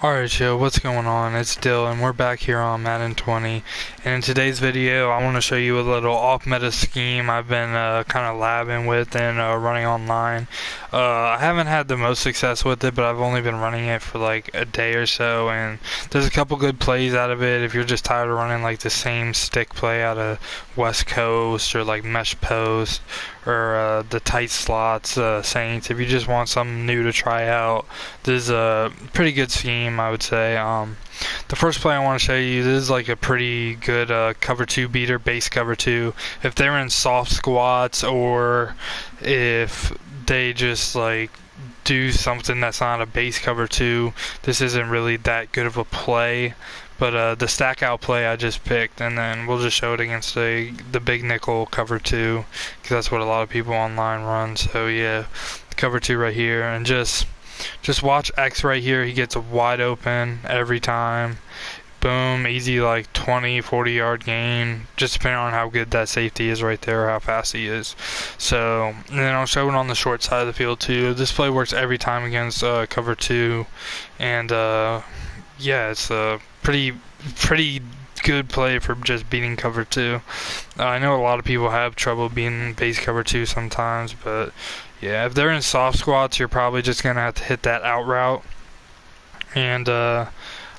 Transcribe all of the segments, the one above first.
Alright yo, what's going on? It's Dylan. We're back here on Madden 20 and in today's video I want to show you a little off meta scheme I've been uh, kind of labbing with and uh, running online. Uh, I haven't had the most success with it but I've only been running it for like a day or so and there's a couple good plays out of it if you're just tired of running like the same stick play out of West Coast or like mesh post or uh, the tight slots uh, Saints. If you just want something new to try out, this is a pretty good scheme, I would say. Um, the first play I want to show you, this is like a pretty good uh, cover two beater, base cover two. If they're in soft squats or if they just like do something that's not a base cover two, this isn't really that good of a play. But uh, the stack out play I just picked, and then we'll just show it against a, the big nickel cover two, because that's what a lot of people online run. So yeah, cover two right here, and just just watch X right here. He gets wide open every time. Boom, easy like 20, 40 yard gain, just depending on how good that safety is right there, how fast he is. So, and then I'll show it on the short side of the field too. This play works every time against uh, cover two, and uh, yeah, it's a pretty pretty good play for just beating cover two. Uh, I know a lot of people have trouble beating base cover two sometimes, but yeah, if they're in soft squats, you're probably just gonna have to hit that out route. And uh,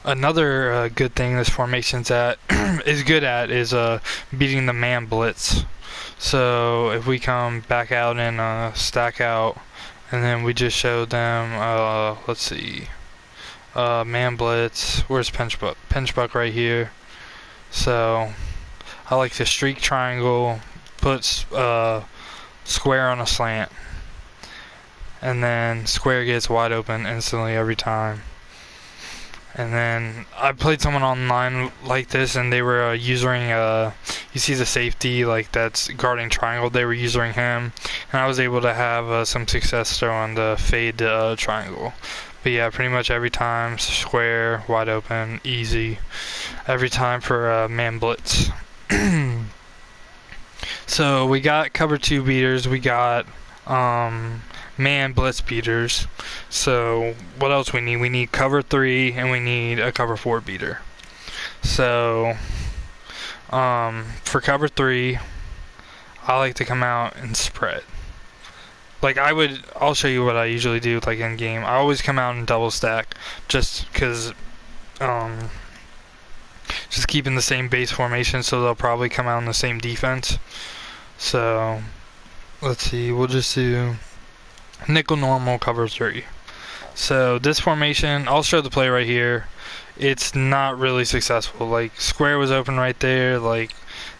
another uh, good thing this formation's at is good at is uh, beating the man blitz. So if we come back out and uh, stack out, and then we just show them, uh, let's see, uh, man blitz. Where's pinch buck? Pinch buck right here. So I like the streak triangle. Puts uh, square on a slant and then square gets wide open instantly every time. And then I played someone online like this, and they were uh, using uh, you see the safety like that's guarding triangle. They were using him, and I was able to have uh, some success throwing the fade uh, triangle. But yeah, pretty much every time square, wide open, easy. Every time for uh, man blitz. so we got cover two beaters. We got um, man blitz beaters. So what else we need? We need cover three and we need a cover four beater. So um, for cover three, I like to come out and spread. Like I would, I'll show you what I usually do. Like in game, I always come out and double stack, just because, um, just keeping the same base formation, so they'll probably come out in the same defense. So let's see, we'll just do nickel normal cover three. So this formation, I'll show the play right here. It's not really successful. Like square was open right there. Like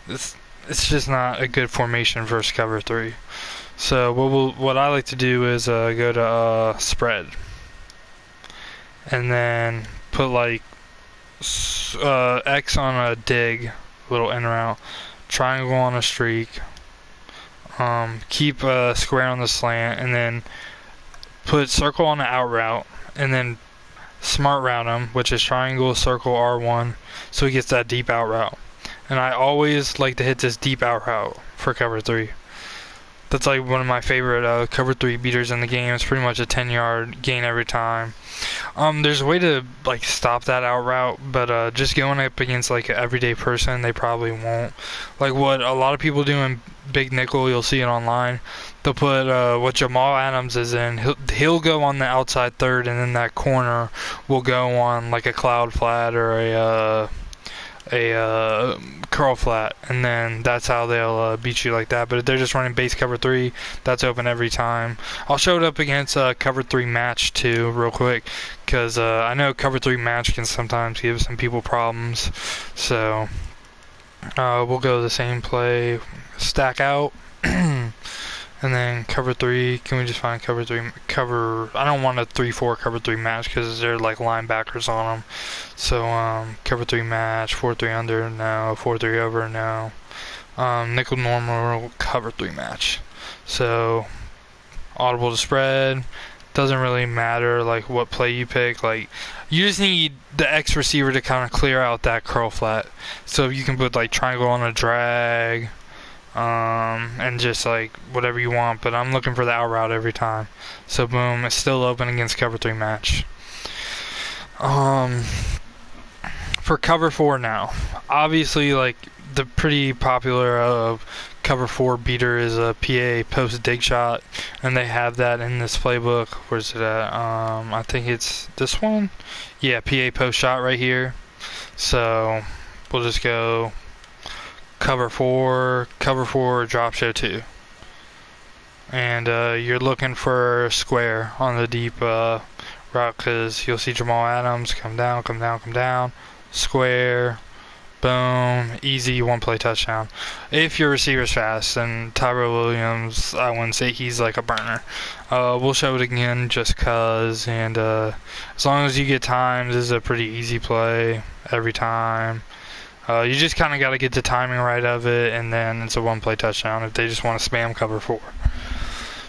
it's it's just not a good formation versus cover three. So what we'll, what I like to do is uh, go to uh, spread, and then put like uh, X on a dig, little in route, triangle on a streak, um, keep a square on the slant, and then put circle on the out route, and then smart route him, which is triangle, circle, R1, so he gets that deep out route. And I always like to hit this deep out route for cover three. That's like one of my favorite uh, cover three beaters in the game. It's pretty much a 10 yard gain every time. Um, there's a way to like stop that out route, but uh, just going up against like an everyday person, they probably won't. Like what a lot of people do in Big Nickel, you'll see it online. They'll put uh, what Jamal Adams is in. He'll, he'll go on the outside third, and then that corner will go on like a cloud flat or a uh, a uh, curl flat, and then that's how they'll uh, beat you like that. But if they're just running base cover three, that's open every time. I'll show it up against uh, cover three match too, real quick, because uh, I know cover three match can sometimes give some people problems. So uh, we'll go the same play, stack out. And then cover three, can we just find cover three, cover, I don't want a 3-4 cover three match because they're like linebackers on them. So, um, cover three match, 4-3 under, no, 4-3 over, no. Um, nickel normal, cover three match. So, audible to spread, doesn't really matter like what play you pick. Like, you just need the X receiver to kind of clear out that curl flat. So you can put like triangle on a drag, um, and just like whatever you want. But I'm looking for the out route every time. So boom, it's still open against cover three match. Um, for cover four now, obviously, like the pretty popular uh, cover four beater is a PA post dig shot, and they have that in this playbook. Where's it at? Um, I think it's this one. Yeah, PA post shot right here. So we'll just go cover four, cover four, drop show two. And uh, you're looking for square on the deep uh, route because you'll see Jamal Adams come down, come down, come down, square, boom, easy one play touchdown. If your receiver's fast, and Tyrell Williams, I wouldn't say he's like a burner. Uh, we'll show it again just cause, and uh, as long as you get times, this is a pretty easy play every time. Uh, you just kind of got to get the timing right of it, and then it's a one play touchdown if they just want to spam cover four.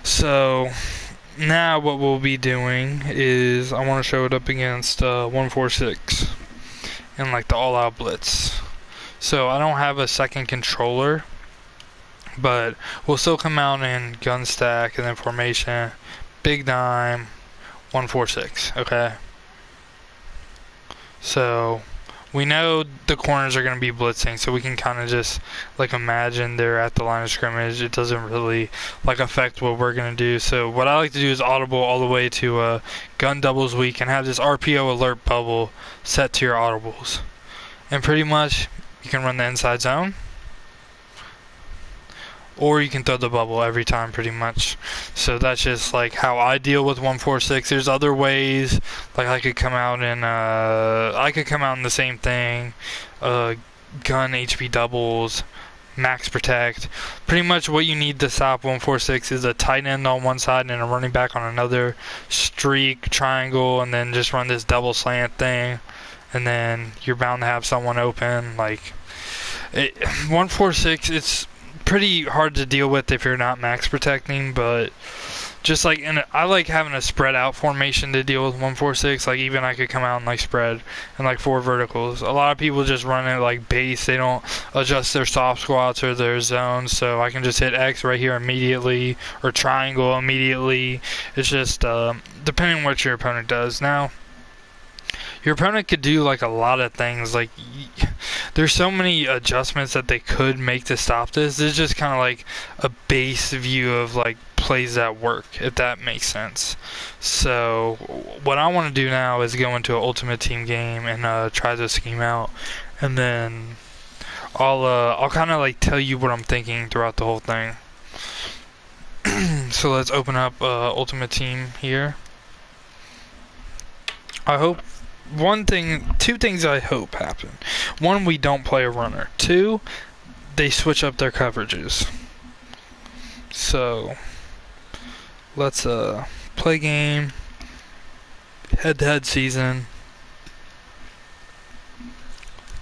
So now what we'll be doing is I want to show it up against uh, 146 in like the all-out blitz. So I don't have a second controller, but we'll still come out in gun stack and then formation, big dime, 146. Okay. So we know the corners are going to be blitzing, so we can kind of just like imagine they're at the line of scrimmage. It doesn't really like affect what we're going to do. So what I like to do is audible all the way to uh, gun doubles weak and have this RPO alert bubble set to your audibles, and pretty much you can run the inside zone or you can throw the bubble every time pretty much. So that's just like how I deal with 146. There's other ways, like I could come out and uh, I could come out in the same thing, uh, gun HP doubles, max protect. Pretty much what you need to stop 146 is a tight end on one side and a running back on another, streak, triangle, and then just run this double slant thing, and then you're bound to have someone open. Like it, 146, it's pretty hard to deal with if you're not max protecting, but just like in a, I like having a spread out formation to deal with 146. Like even I could come out and like spread and like four verticals. A lot of people just run it like base. They don't adjust their soft squats or their zones. So I can just hit X right here immediately or triangle immediately. It's just uh, depending what your opponent does. Now your opponent could do like a lot of things. Like there's so many adjustments that they could make to stop this. Is just kind of like a base view of like plays that work, if that makes sense. So what I want to do now is go into an ultimate team game and uh, try this scheme out, and then I'll uh, I'll kind of like tell you what I'm thinking throughout the whole thing. so let's open up uh, Ultimate Team here. I hope one thing, two things I hope happen. One, we don't play a runner. Two, they switch up their coverages. So, let's uh play game. Head-to-head season.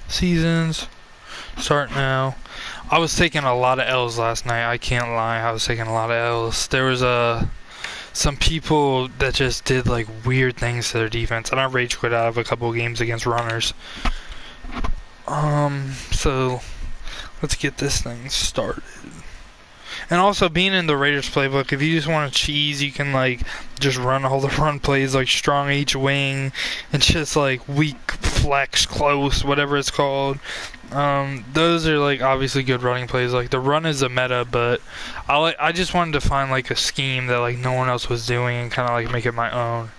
Seasons start now. I was taking a lot of L's last night. I can't lie. I was taking a lot of L's. There was a some people that just did like weird things to their defense, and I rage quit out of a couple games against runners. Um, so let's get this thing started. And also being in the Raiders playbook, if you just want to cheese, you can like just run all the run plays like strong H wing and just like weak flex close, whatever it's called. Um, those are like obviously good running plays. Like the run is a meta, but I like I just wanted to find like a scheme that like no one else was doing and kind of like make it my own,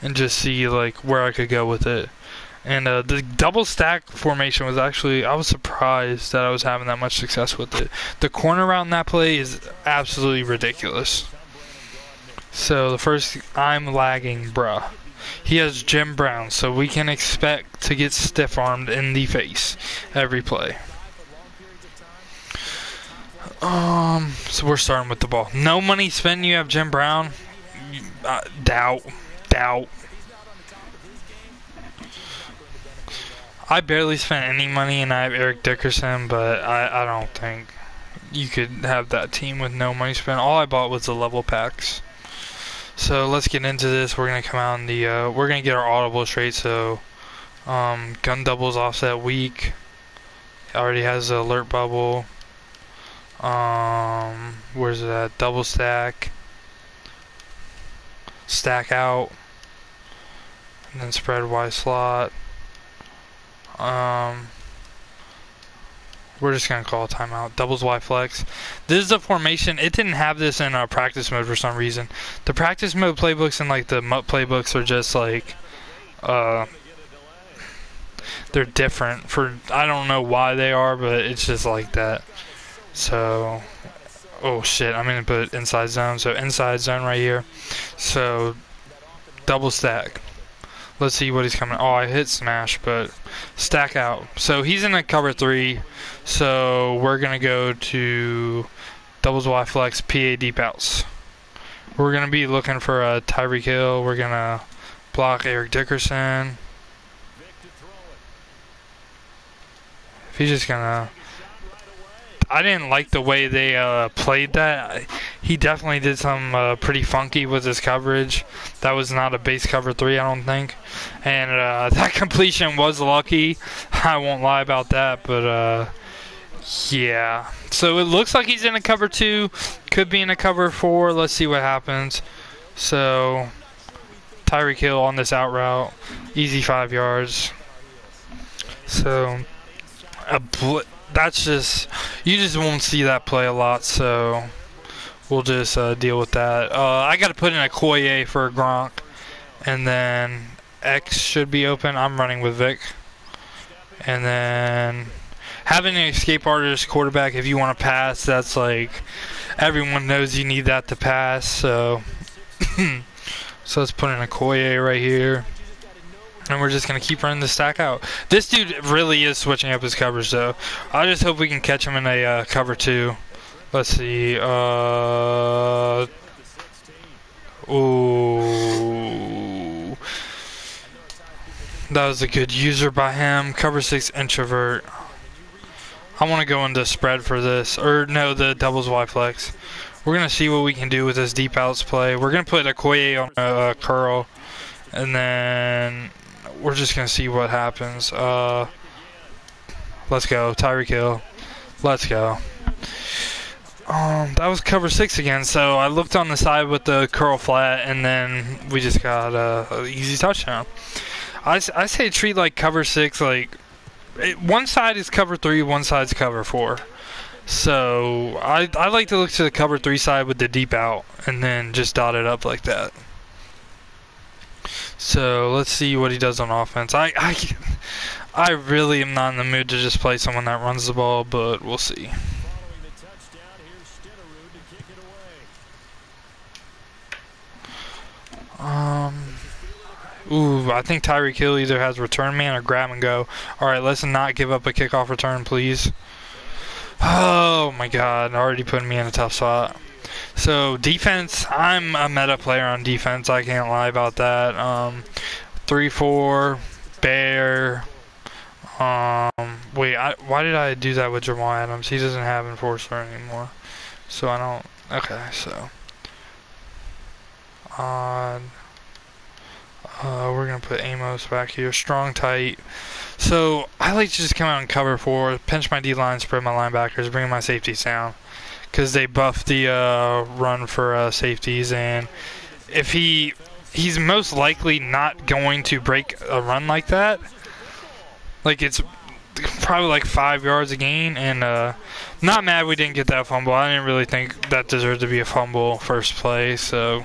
and just see like where I could go with it. And uh, the double stack formation was actually I was surprised that I was having that much success with it. The corner route in that play is absolutely ridiculous. So the first I'm lagging, bruh. He has Jim Brown, so we can expect to get stiff armed in the face every play. Um, so we're starting with the ball. No money spent. You have Jim Brown. Uh, doubt, doubt. I barely spent any money, and I have Eric Dickerson, but I, I don't think you could have that team with no money spent. All I bought was the level packs. So let's get into this. We're gonna come out in the. Uh, we're gonna get our audible straight. So, um, gun doubles offset weak. Already has the alert bubble. Um, where's that? Double stack. Stack out. And then spread Y slot. Um, we're just gonna call a timeout. Doubles Y flex. This is a formation. It didn't have this in uh, practice mode for some reason. The practice mode playbooks and like the MUT playbooks are just like, uh, they're different. For I don't know why they are, but it's just like that. So, oh shit, I'm gonna put inside zone. So inside zone right here. So double stack. Let's see what he's coming. Oh, I hit smash, but stack out. So he's in a cover three. So we're gonna go to doubles Y flex PA deep outs. We're gonna be looking for a Tyreek Hill. We're gonna block Eric Dickerson. If he's just gonna I didn't like the way they uh, played that. He definitely did some uh, pretty funky with his coverage. That was not a base cover three, I don't think. And uh, that completion was lucky. I won't lie about that, but uh, yeah. So it looks like he's in a cover two. Could be in a cover four. Let's see what happens. So Tyreek Hill on this out route, easy five yards. So a bl- that's just you just won't see that play a lot, so we'll just uh, deal with that. Uh, I got to put in Okoye for a Gronk, and then X should be open. I'm running with Vick, and then having an escape artist quarterback. If you want to pass, that's like everyone knows you need that to pass. So, so let's put in Okoye right here. And we're just going to keep running the stack out. This dude really is switching up his coverage, though. I just hope we can catch him in a uh, cover two. Let's see. Uh, ooh. That was a good user by him. Cover six introvert. I want to go into spread for this. Or, no, the doubles Y flex. We're going to see what we can do with this deep outs play. We're going to put Okoye on a, a curl. And then we're just gonna see what happens. Uh, let's go, Tyreek Hill. Let's go. Um, that was cover six again. So I looked on the side with the curl flat, and then we just got a, a easy touchdown. I, I say treat like cover six like it, one side is cover three, one side's cover four. So I I like to look to the cover three side with the deep out, and then just dot it up like that. So let's see what he does on offense. I, I, I really am not in the mood to just play someone that runs the ball, but we'll see. Um, ooh, I think Tyreek Hill either has return man or grab and go. All right, let's not give up a kickoff return, please. Oh my God, already putting me in a tough spot. So defense, I'm a meta player on defense. I can't lie about that. Um, three four bear. Um, wait, I, why did I do that with Jamal Adams? He doesn't have enforcer anymore, so I don't. Okay, so on. Uh, we're gonna put Amos back here, strong tight. So I like to just come out and cover four, pinch my D line, spread my linebackers, bring my safeties down because they buffed the uh, run for uh, safeties, and if he he's most likely not going to break a run like that. Like it's probably like five yards a gain, and uh, not mad we didn't get that fumble. I didn't really think that deserved to be a fumble first play, so.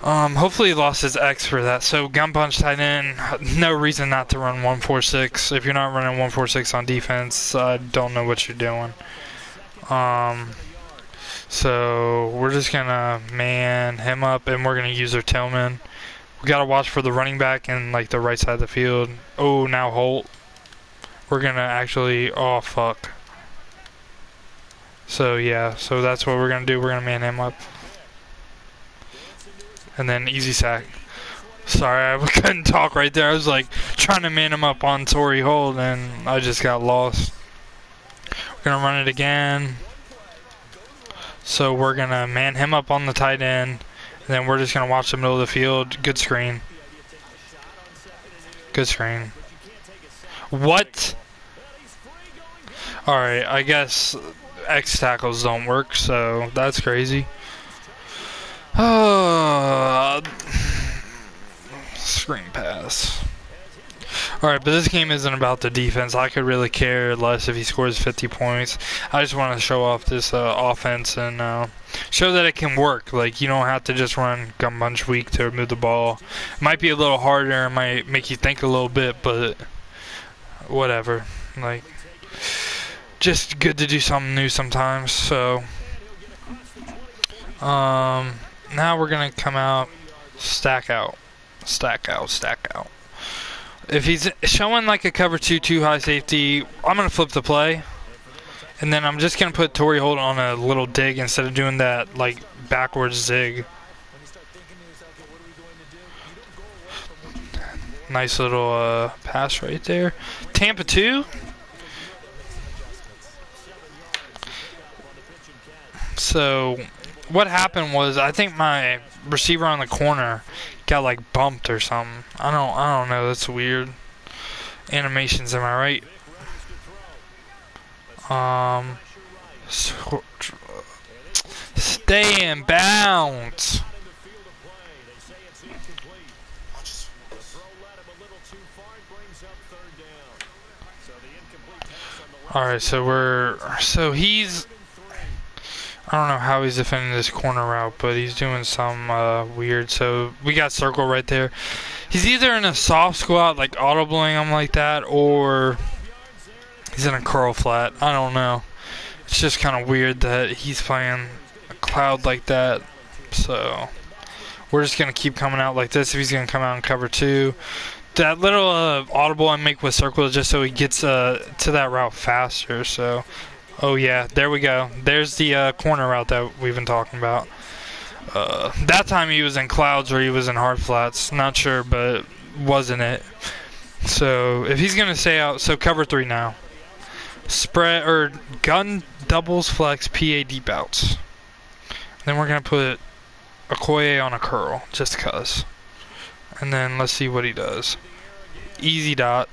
Um, hopefully he lost his X for that. So gun punch tight end, no reason not to run 146. If you're not running 146 on defense, I don't know what you're doing. Um, so we're just gonna man him up, and we're gonna use our Tillman. We gotta watch for the running back and like the right side of the field. Oh, now Holt. We're gonna actually. Oh fuck. So yeah, so that's what we're gonna do. We're gonna man him up, and then easy sack. Sorry, I couldn't talk right there. I was like trying to man him up on Torry Holt, and I just got lost. We're gonna run it again. So we're gonna man him up on the tight end, and then we're just gonna watch the middle of the field. Good screen. Good screen. What? Alright, I guess X tackles don't work, so that's crazy. Uh, screen pass. Alright, but this game isn't about the defense. I could really care less if he scores 50 points. I just want to show off this uh, offense and uh, show that it can work. Like, you don't have to just run gun bunch weak to move the ball. It might be a little harder, it might make you think a little bit, but whatever. Like, just good to do something new sometimes. So, um, now we're going to come out, stack out, stack out, stack out. If he's showing like a cover two, two high safety, I'm going to flip the play. And then I'm just going to put Torry Holt on a little dig instead of doing that like backwards zig. Nice little uh, pass right there. Tampa 2. So what happened was I think my receiver on the corner got like bumped or something. I don't I don't know. That's weird. Animations, am I right? Um, stay in bounds. All right, so we're so he's I don't know how he's defending this corner route, but he's doing some uh, weird. So we got circle right there. He's either in a soft squat, like audibling him like that, or he's in a curl flat. I don't know. It's just kind of weird that he's playing a cloud like that. So we're just going to keep coming out like this if he's going to come out and cover two. That little uh, audible I make with circle is just so he gets uh, to that route faster. So Oh yeah, there we go. There's the uh, corner route that we've been talking about. Uh, that time he was in clouds or he was in hard flats. Not sure, but wasn't it? So if he's gonna stay out, so cover three now. Spread or gun doubles flex PA deep outs. Then we're gonna put Okoye on a curl, just cause. And then let's see what he does. Easy dot.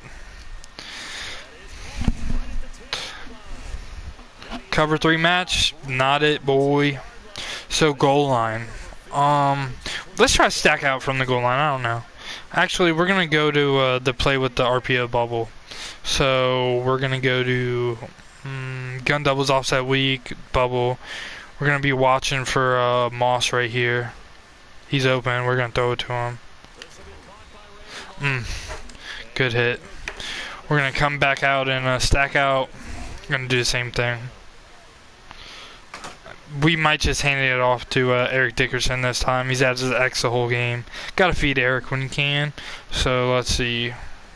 Cover three match, not it, boy. So goal line. Um, let's try stack out from the goal line. I don't know. Actually, we're gonna go to uh, the play with the RPO bubble. So we're gonna go to um, gun doubles offset weak bubble. We're gonna be watching for uh, Moss right here. He's open. We're gonna throw it to him. Mm, good hit. We're gonna come back out and uh, stack out. We're gonna do the same thing we might just hand it off to uh, Eric Dickerson this time. He's had his X the whole game. Got to feed Eric when you can. So let's see.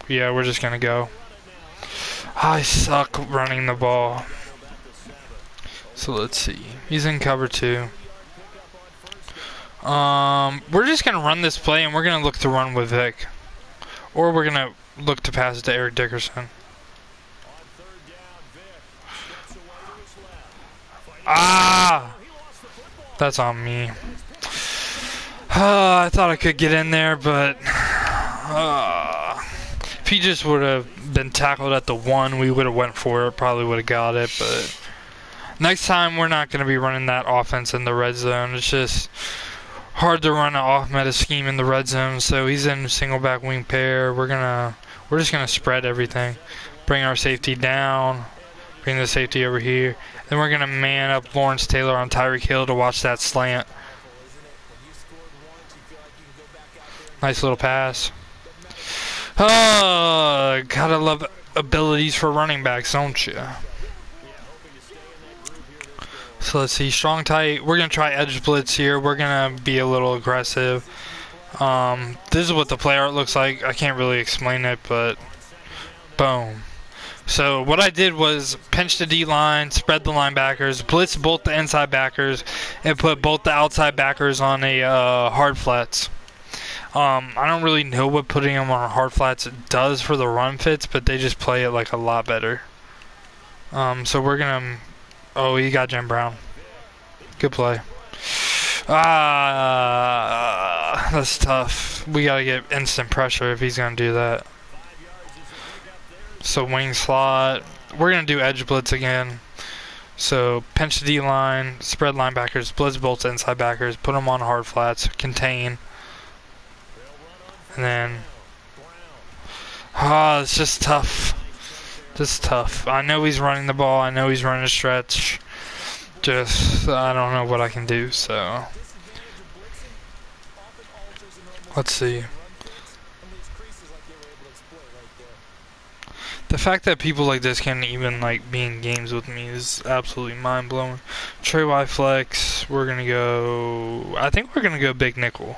Yeah, we're just gonna go. I suck running the ball. So let's see. He's in cover two. Um, we're just gonna run this play and we're gonna look to run with Vick, or we're gonna look to pass it to Eric Dickerson. Ah! That's on me. Uh, I thought I could get in there, but uh, if he just would have been tackled at the one, we would have went for it. Probably would have got it, but next time we're not going to be running that offense in the red zone. It's just hard to run an off meta scheme in the red zone. So he's in single back wing pair. We're gonna we're just gonna spread everything, bring our safety down, bring the safety over here, then we're going to man up Lawrence Taylor on Tyreek Hill to watch that slant. Nice little pass. Oh, gotta love abilities for running backs, don't you? So let's see, strong tight. We're gonna try edge blitz here. We're gonna be a little aggressive. Um, this is what the play art looks like. I can't really explain it, but boom. So what I did was pinch the D line, spread the linebackers, blitz both the inside backers, and put both the outside backers on a uh, hard flats. Um, I don't really know what putting them on hard flats does for the run fits, but they just play it like a lot better. Um, so we're gonna. Oh, he got Jim Brown. Good play. Ah, that's tough. We gotta get instant pressure if he's gonna do that. So wing slot. We're going to do edge blitz again. So pinch the D line, spread linebackers, blitz bolts inside backers, put them on hard flats, contain. And then Ah, oh, it's just tough. Just tough. I know he's running the ball. I know he's running a stretch. Just, I don't know what I can do, so. Let's see. The fact that people like this can even like be in games with me is absolutely mind blowing. Trey Y flex. We're gonna go. I think we're gonna go big nickel.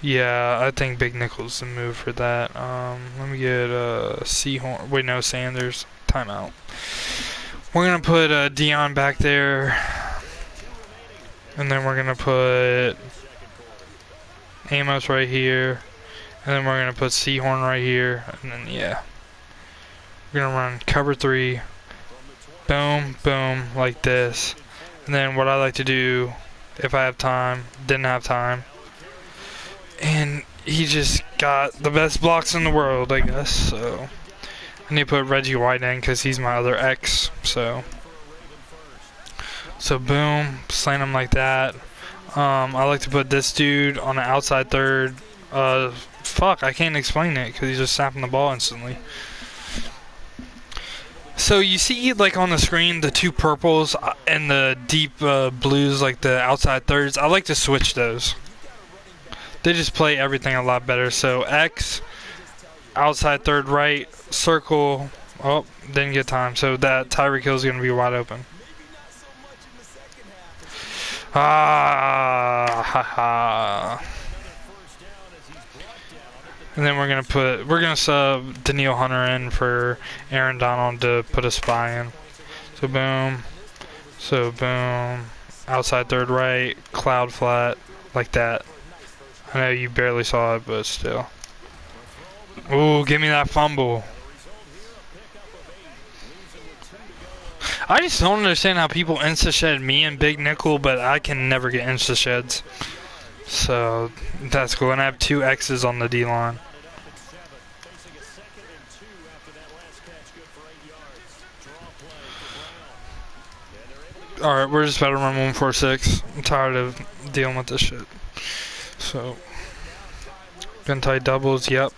Yeah, I think big nickel's the move for that. Um, let me get uh Sehorn. Wait, no Sanders. Timeout. We're gonna put uh, Deion back there, and then we're gonna put Amos right here, and then we're gonna put Sehorn right here, and then yeah. We're gonna run cover three, boom, boom, like this. And then what I like to do, if I have time, didn't have time, and he just got the best blocks in the world, I guess, so. I need to put Reggie White in because he's my other ex, so. So boom, slant him like that. Um, I like to put this dude on the outside third. Uh, fuck, I can't explain it because he's just snapping the ball instantly. So you see, like on the screen, the two purples uh, and the deep uh, blues, like the outside thirds. I like to switch those. They just play everything a lot better. So X, outside third right, circle. Oh, didn't get time. So that Tyreek Hill is going to be wide open. Ah, ha ha. And then we're gonna put we're gonna sub Danielle Hunter in for Aaron Donald to put a spy in. So boom. So boom. Outside third right, cloud flat, like that. I know you barely saw it, but still. Ooh, give me that fumble. I just don't understand how people insta shed me and Big Nickel, but I can never get insta sheds. So that's cool. And I have two X's on the D line. Alright, we're just about to run 146. I'm tired of dealing with this shit. So, tie doubles, yep.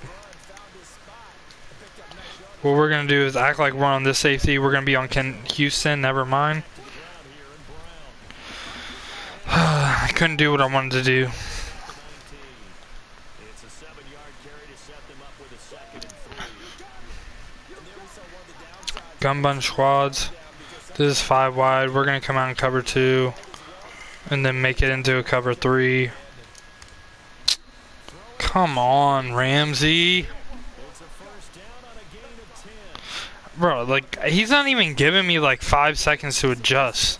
What we're gonna do is act like we're on this safety. We're gonna be on Ken Houston, never mind. I couldn't do what I wanted to do. Gun bunch squads. This is five wide. We're going to come out and cover two. And then make it into a cover three. Come on, Ramsey. Bro, like, he's not even giving me like five seconds to adjust.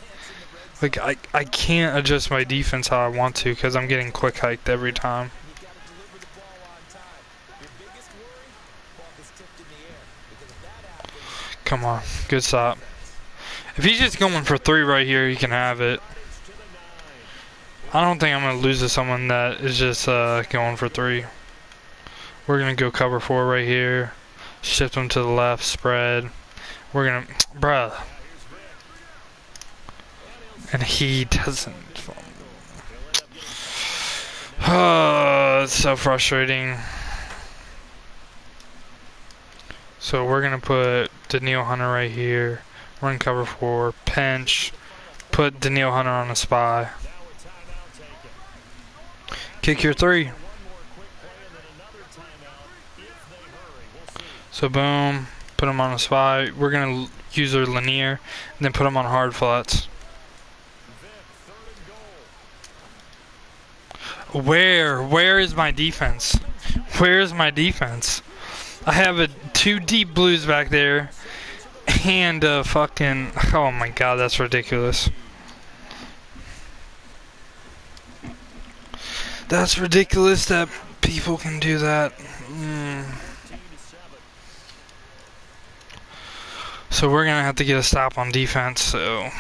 Like, I, I can't adjust my defense how I want to because I'm getting quick hiked every time. Come on, good stop. If he's just going for three right here, he can have it. I don't think I'm going to lose to someone that is just uh, going for three. We're going to go cover four right here. Shift him to the left, spread. We're going to... Bruh. And he doesn't... Oh, it's so frustrating. So we're to put Danielle Hunter right here run cover four, pinch, put Danielle Hunter on a spy. Kick your three. So boom, put him on a spy. We're gonna use our linear, and then put him on hard flats. Where? Where is my defense? Where is my defense? I have a two deep blues back there and uh, fucking. Oh my god, that's ridiculous. That's ridiculous that people can do that. Mm. So we're gonna have to get a stop on defense. So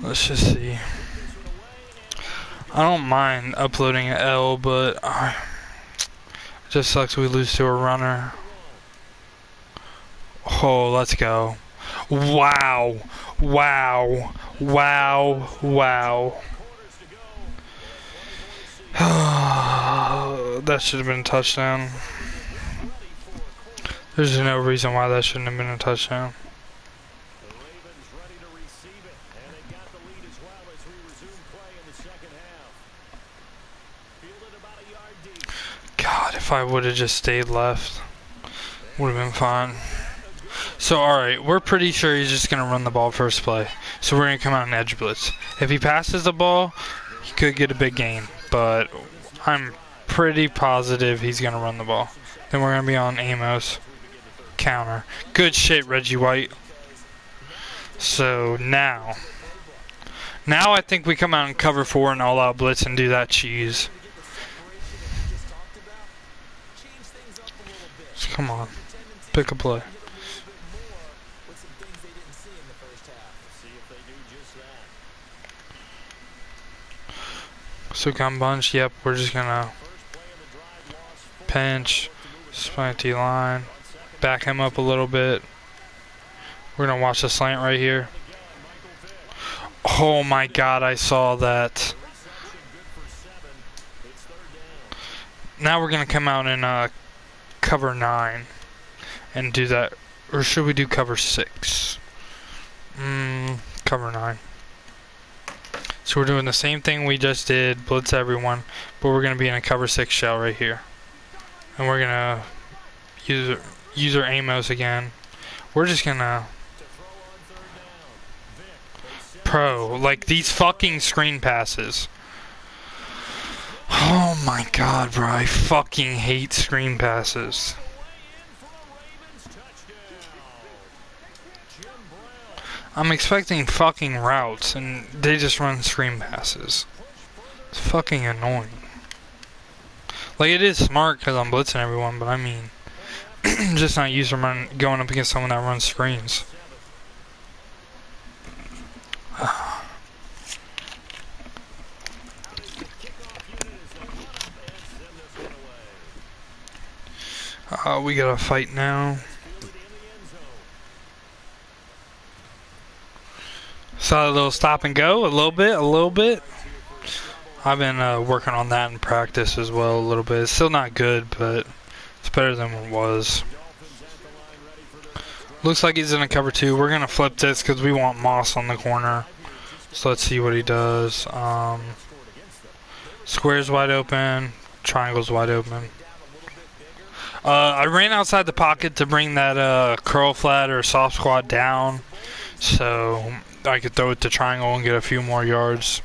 let's just see. I don't mind uploading an L, but uh, it just sucks we lose to a runner. Oh, let's go. Wow. Wow. Wow. Wow. that should have been a touchdown. There's no reason why that shouldn't have been a touchdown. The Ravens ready to receive it, and they got the lead as well as we resume play in the second half. Fielded about a yard deep. God, if I would have just stayed left, would have been fine. So, alright, we're pretty sure he's just going to run the ball first play. So, we're going to come out and edge blitz. If he passes the ball, he could get a big gain. But I'm pretty positive he's going to run the ball. Then we're going to be on Amos. Counter. Good shit, Reggie White. So, now. Now I think we come out and cover four and all out blitz and do that cheese. So come on. Pick a play. So gun bunch, yep, we're just gonna pinch, slanty line, back him up a little bit. We're gonna watch the slant right here. Oh my god, I saw that. Now we're gonna come out and uh, cover nine and do that. Or should we do cover six? Mm, cover nine. So we're doing the same thing we just did, blitz everyone, but we're gonna be in a cover six shell right here. And we're gonna use use our Amos again. We're just gonna To pro like these fucking screen passes. My god, bro! I fucking hate screen passes. I'm expecting fucking routes and they just run screen passes. It's fucking annoying. Like it is smart because I'm blitzing everyone, but I mean, just not used to going up against someone that runs screens. Uh, we gotta fight now. A little stop and go, a little bit, a little bit. I've been uh, working on that in practice as well, a little bit. It's still not good, but it's better than it was. Looks like he's in a cover two. We're gonna flip this because we want Moss on the corner. So let's see what he does. Um, square's wide open, triangle's wide open. Uh, I ran outside the pocket to bring that uh, curl flat or soft squat down, so I could throw it to triangle and get a few more yards.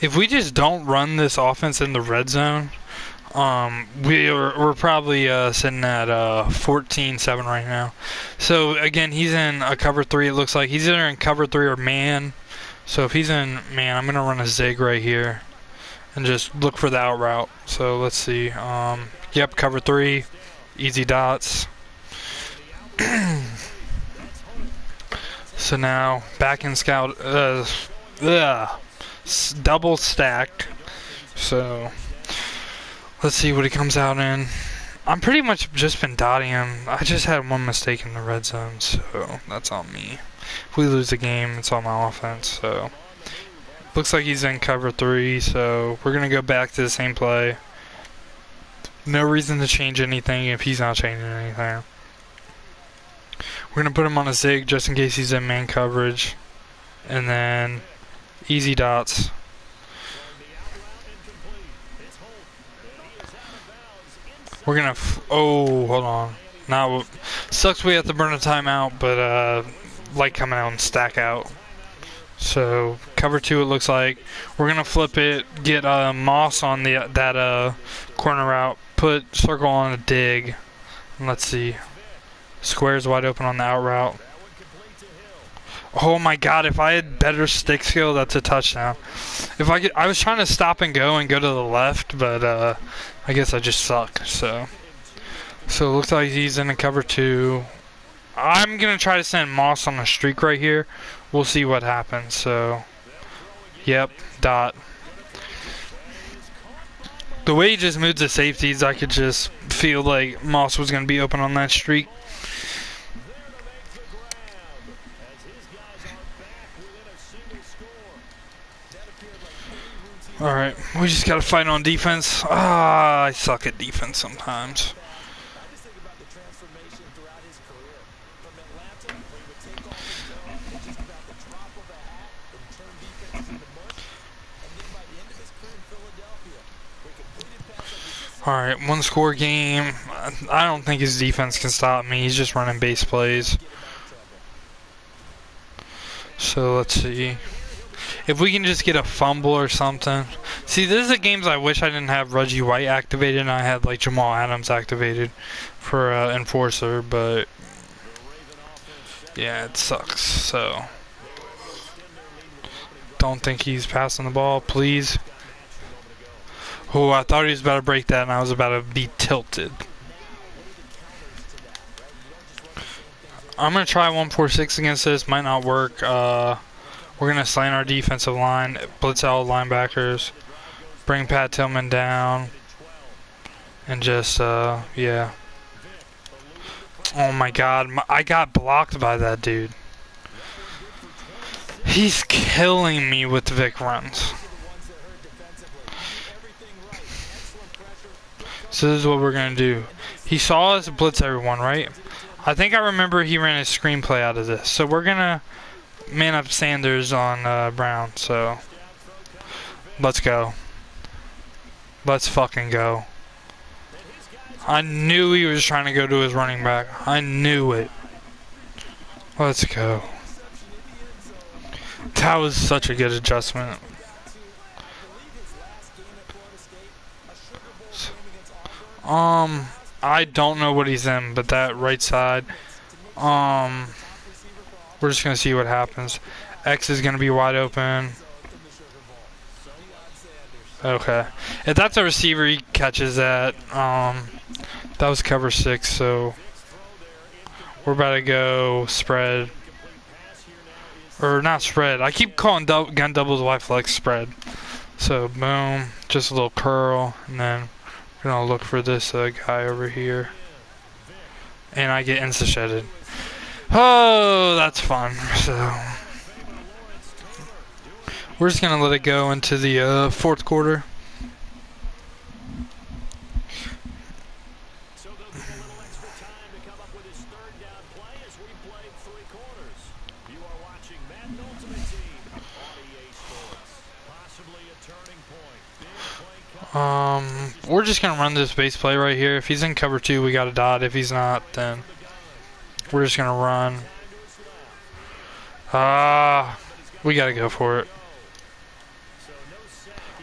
If we just don't run this offense in the red zone, um, we are, we're probably uh, sitting at uh, 14-7 right now. So again, he's in a cover three. It looks like he's either in cover three or man. So if he's in man, I'm gonna run a zig right here and just look for the out route. So let's see. Um, yep, cover three, easy dots. so now back in scout, uh, ugh, double stack. So let's see what he comes out in. I'm pretty much just been dotting him. I just had one mistake in the red zone, so that's on me. If we lose the game, it's on my offense. So looks like he's in cover three, so we're gonna go back to the same play. No reason to change anything if he's not changing anything. We're gonna put him on a zig just in case he's in man coverage, and then easy dots. We're gonna. F- oh, hold on. Now, sucks we have to burn a timeout, but uh, like coming out and stack out. So cover two, it looks like we're gonna flip it, get uh, Moss on the that uh corner route, put circle on a dig, and let's see. Square's wide open on the out route. Oh my god, if I had better stick skill, that's a touchdown. If I could, I was trying to stop and go and go to the left, but uh, I guess I just suck, so. So it looks like he's in a cover two. I'm gonna try to send Moss on a streak right here. We'll see what happens, so. Yep, dot. The way he just moved to safeties, I could just feel like Moss was gonna be open on that streak. Alright, We just gotta fight on defense. Ah, I suck at defense sometimes. I just think about the transformation throughout his career. From Atlanta, where he would take off his own at just about the drop of a hat and turn defenses into mush. And then by the end of his career in Philadelphia, where he completed saw, Alright, one score game. I don't think his defense can stop me. He's just running base plays. So let's see. If we can just get a fumble or something. See, this is the games I wish I didn't have Reggie White activated and I had like Jamal Adams activated for uh, Enforcer, but yeah, it sucks. So don't think he's passing the ball, please. Oh, I thought he was about to break that and I was about to be tilted. I'm gonna try 146 against this. Might not work. Uh, we're gonna slant our defensive line, blitz out linebackers, bring Pat Tillman down, and just uh, yeah. Oh my God, my, I got blocked by that dude. He's killing me with Vick runs. So this is what we're gonna do. He saw us blitz everyone, right? I think I remember he ran a screenplay out of this. So we're gonna man up Sanders on uh, Brown. So let's go. Let's fucking go. I knew he was trying to go to his running back. I knew it. Let's go. That was such a good adjustment. Um, I don't know what he's in, but that right side, um, we're just gonna see what happens. X is gonna be wide open. Okay, if that's a receiver, he catches that. Um, that was cover six, so we're about to go spread, or not spread. I keep calling dou gun doubles Y flex spread. So boom, just a little curl, and then we're gonna look for this uh, guy over here, and I get insta shedded. Oh, that's fun. So we're just gonna let it go into the uh, fourth quarter. Um, we're just gonna run this base play right here. If he's in cover two, we got a dot. If he's not, then we're just gonna run. Ah, we gotta go for it.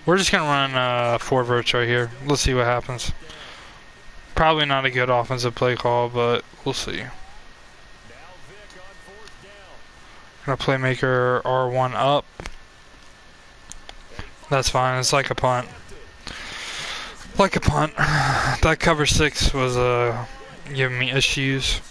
We're just gonna run uh, four verts right here. Let's see what happens. Probably not a good offensive play call, but we'll see. Gonna playmaker R1 up. That's fine. It's like a punt. Like a punt. That cover six was uh giving me issues. To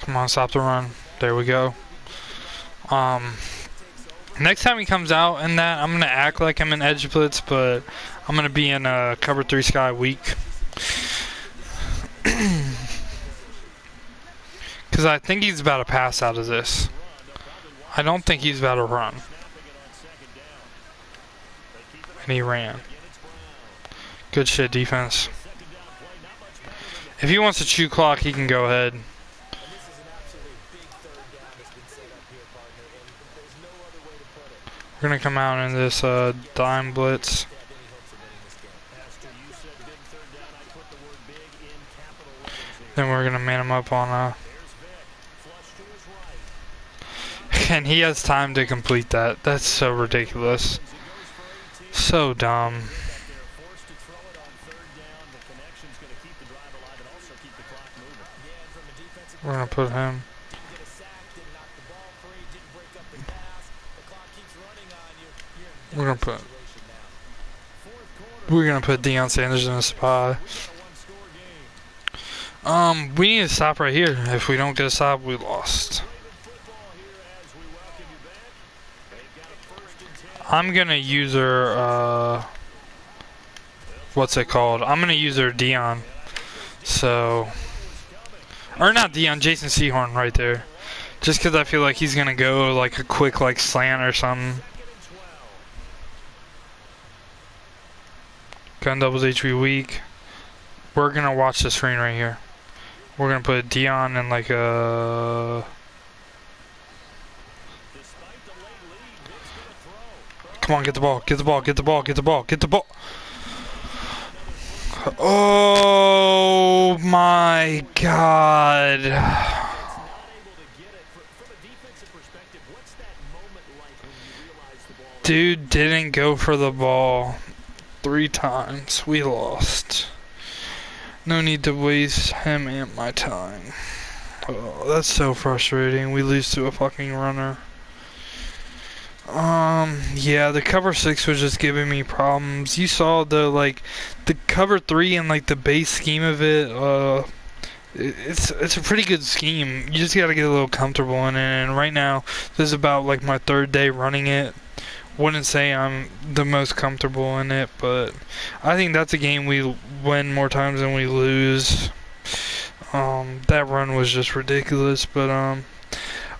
Come on, stop the run. There we go. Um, next time he comes out in that, I'm gonna act like I'm in edge blitz, but I'm gonna be in a cover three sky weak. Cause I think he's about to pass out of this. I don't think he's about to run. And he ran. Good shit defense. If he wants to chew clock, he can go ahead. Other way to. We're come out in this uh, dime blitz. Yeah, we're going to man him up on you and he has time to complete that. That's so ridiculous. So dumb. To connection's going to We're put him. We're put- now. Fourth quarter, We're gonna put Deion Sanders in a spot. Um, we need to stop right here. If we don't get a stop, we lost. Football here as we welcome you back. They've got a first and ten. I'm gonna use her. Uh, what's it called? I'm gonna use her Deion. So Or not Deion, Jason Sehorn right there. Just because I feel like he's gonna go like a quick like slant or something. Gun doubles HB weak. We're gonna watch the screen right here. We're gonna put Deion in like a. Come on, get the ball, get the ball, get the ball, get the ball, get the ball. Oh my god. Dude didn't go for the ball three times. We lost. No need to waste him and my time. Oh, that's so frustrating. We lose to a fucking runner. Um, yeah, the cover six was just giving me problems. You saw the like the cover three and like the base scheme of it. Uh, it's it's a pretty good scheme. You just gotta get a little comfortable in it. And right now, this is about like my third day running it. Wouldn't say I'm the most comfortable in it, but I think that's a game we win more times than we lose. Um, that run was just ridiculous, but um.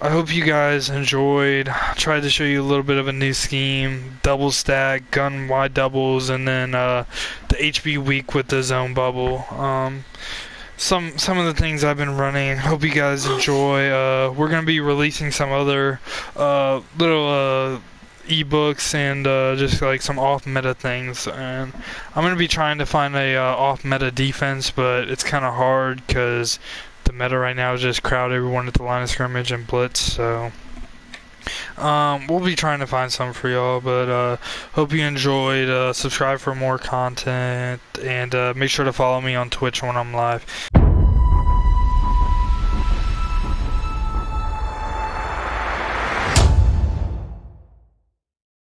I hope you guys enjoyed. I tried to show you a little bit of a new scheme, double stack, gun wide doubles, and then uh, the HB weak with the zone bubble. Um, some some of the things I've been running. Hope you guys enjoy. Uh, we're gonna be releasing some other uh, little uh, ebooks and uh, just like some off meta things. And I'm gonna be trying to find a uh, off meta defense, but it's kind of hard because the meta right now is just crowd everyone at the line of scrimmage and blitz. So. Um, we'll be trying to find some for y'all, but uh, hope you enjoyed. Uh, subscribe for more content, and uh, make sure to follow me on Twitch when I'm live.